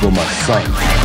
for.